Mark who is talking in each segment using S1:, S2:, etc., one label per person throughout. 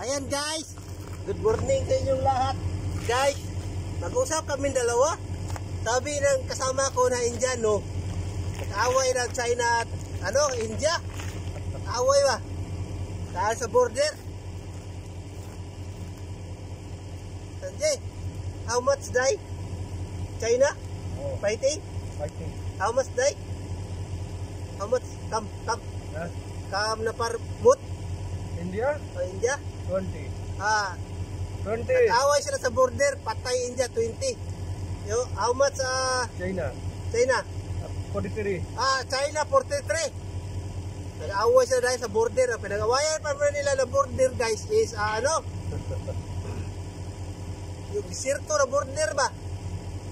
S1: Ayan guys, good morning sa inyong lahat. Guys, mag-usap kami dalawa. Sabi ng kasama ko na Indiano, nag-away ng China at ano, India. Nag-away ba? Dahil sa border. Sanjay, how much die? China
S2: Oh,
S1: fighting?
S2: fighting.
S1: How much die? How much? Come, come,
S2: Yes.
S1: come na par mut
S2: India,
S1: o India?
S2: 20.
S1: Ah,
S2: 20.
S1: Nag-away sila sa border, patay India 20. Yo, how much ah
S2: China,
S1: China?
S2: 43.
S1: Ah, China 43. Nag-away sila dahil sa border. Ang pinag-awayan pa rin nila ng border guys is ah, ano? Yung sirto na border ba?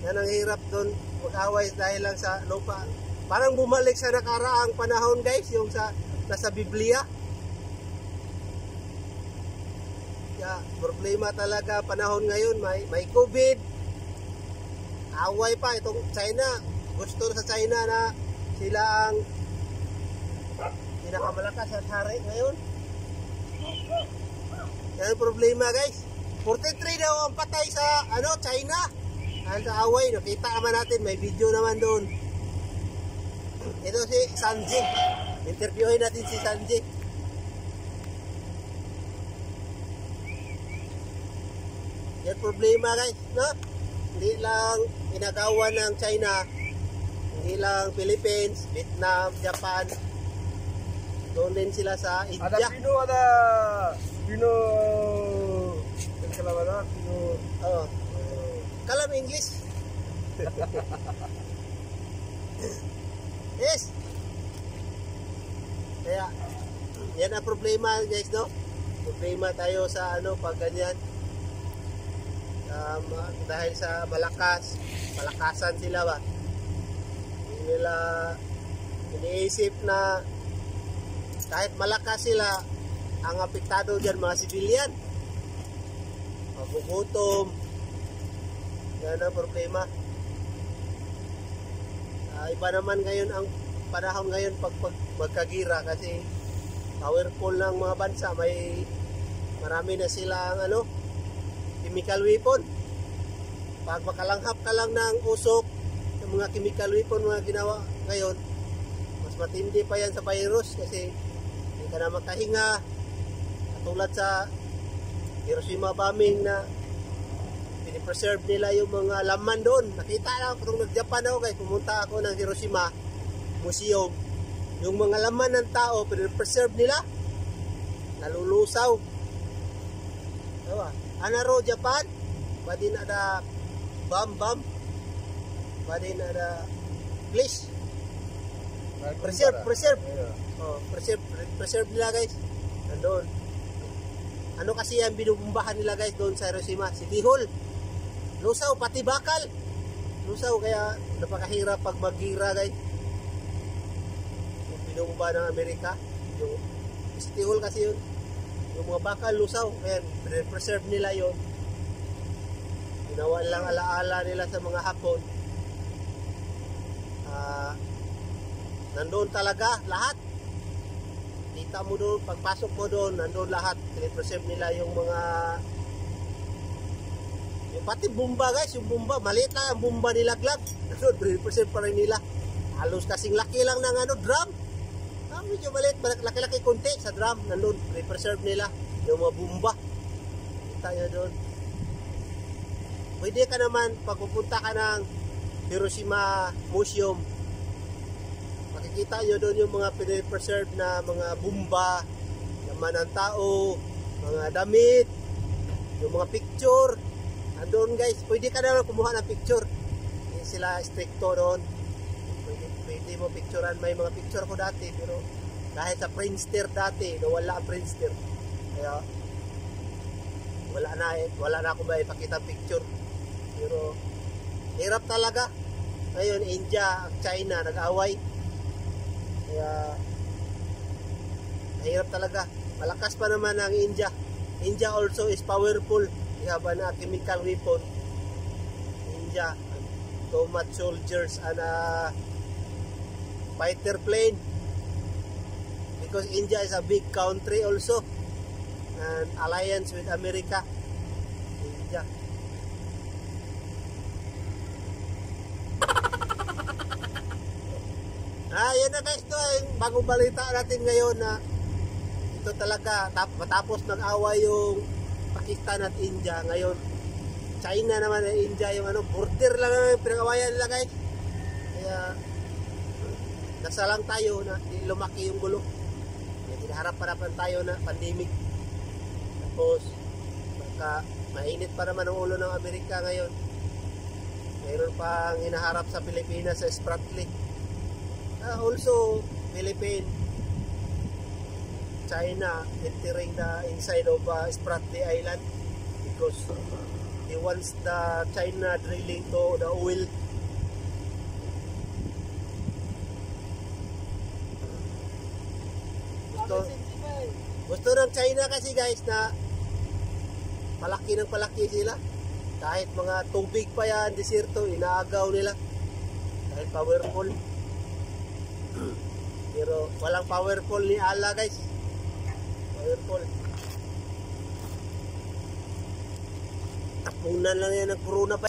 S1: Yan ang hirap doon mag-away dahil lang sa lupa. Parang bumalik sa nakaraang panahon guys, yung sa nasa Biblia. Problema talaga panahon ngayon, may may COVID. Away pa itong China. Gusto sa China na sila ang pinakamalakas at hari ngayon. Yan problema guys. 43 daw ang patay sa ano China. Dahil sa away, nakita naman natin, may video naman doon. Ito si Sanji. Interviewin natin si Sanji. Yan problema guys, no? Hindi lang inagawa ng China, hindi lang Philippines, Vietnam, Japan. Doon din sila sa
S2: Ada
S1: India.
S2: Pino, ada Pino. Yang salah mana? Pino.
S1: Oh.
S2: Oh.
S1: Kalam English? yes. Kaya, yan ang problema guys, no? Problema tayo sa ano, pag ganyan. Dahil sa malakas, malakasan sila ba? Hindi nila iniisip na kahit malakas sila, ang apektado dyan mga sibilyan. Magugutom, yan ang problema. Ah, iba naman ngayon ang panahon ngayon pag, pag magkagira kasi powerful ng mga bansa may marami na silang ano chemical weapon. Pag makalanghap ka lang ng usok ng mga chemical weapon mga ginawa ngayon, mas matindi pa yan sa virus kasi hindi ka na makahinga. Katulad sa Hiroshima bombing na pinipreserve nila yung mga laman doon. Nakita na ako nung nag-Japan ako guys, pumunta ako ng Hiroshima Museum. Yung mga laman ng tao, pinipreserve nila. Nalulusaw. Diba? Anaro Japan, badin ada bam bam. Badin ada please. Preserve, preserve.
S2: Yeah.
S1: Oh, preserve, preserve nila guys. Nandun. Ano kasi ang binubumbahan nila guys doon sa Hiroshima? City Hall. Lusaw, pati bakal. Lusaw, kaya napakahirap pag magira guys. Yung binubumba ng Amerika. Yung City Hall kasi yun. Yung mga bakal, lusaw. Kaya preserve nila yon Ginawa lang alaala nila sa mga hapon. Ah, nandoon talaga lahat kita mo doon, pagpasok mo doon, nandoon lahat. Pinipreserve nila yung mga yung pati bomba guys, yung bomba, maliit lang ang bomba nilaglag. Nandoon, pinipreserve pa rin nila. Halos kasing laki lang ng ano, drum. Ah, medyo maliit, laki-laki konti sa drum. Nandoon, pinipreserve nila yung mga bomba. Kita nyo doon. Pwede ka naman, pag pupunta ka ng Hiroshima Museum, makikita nyo doon yung mga pinipreserve na mga bumba, laman ng tao, mga damit, yung mga picture. Andun guys, pwede ka na kumuha ng picture. Hindi sila stricto doon. Pwede, pwede mo picturean. May mga picture ko dati, pero dahil sa Friendster dati, nawala ang Friendster. Kaya, wala na eh. Wala na ako ba ipakita picture. Pero, hirap talaga. Ngayon, India at China nag-away. Kaya mahirap talaga. Malakas pa naman ang India. India also is powerful. They have an a chemical weapon. India. So much soldiers and a fighter plane. Because India is a big country also. Uh, an alliance with America. India. Ah, yan na guys, ito yung bagong balita natin ngayon na ito talaga, tap, matapos nag-away yung Pakistan at India, ngayon China naman at India yung ano, border lang naman yung pinag-awayan nila guys. Kaya, nasa lang tayo na lumaki yung gulo. Hinaharap-harapan tayo na pandemic. Tapos, baka mainit pa naman ang ulo ng Amerika ngayon. Mayroon pang hinaharap sa Pilipinas sa Spratly. Uh, also, Philippine, China entering the inside of uh, Spratly Island because he wants the China drilling to the oil. Gusto, gusto ng China kasi guys na palaki ng palaki sila. Kahit mga tubig pa yan, desierto, inaagaw nila. Dahil powerful. Pero walang powerful ni Allah guys. Powerful. Tapunan lang yan ng corona pa.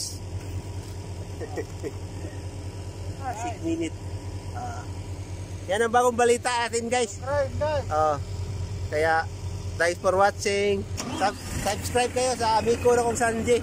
S1: ah, 6 minute. Ah. yan ang bagong balita atin
S2: guys.
S1: Oh. Kaya thanks for watching. Sub- subscribe kayo sa Amico na kong Sanji.